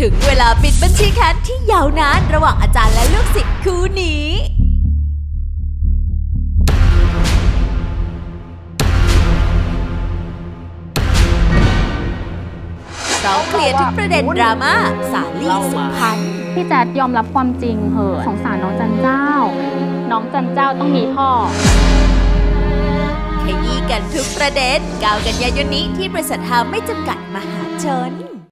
ถึงเวลาปิดบัญชีแค้นที่ยาวนานระหว่างอาจารย์และลูกศิษย์คู่นี้ เราเคลียร์ทุกประเด็นดราม่าสาลีสุพรรณพี่แจ๊ดยอมรับความจริงเหอะสงสารน้องจันเจ้า น้องจันเจ้าต้องมีพ่อขยี้กันทุกประเด็นกาวกันยายนนี้ที่บริษัทฮาไม่จำกัดมหาชน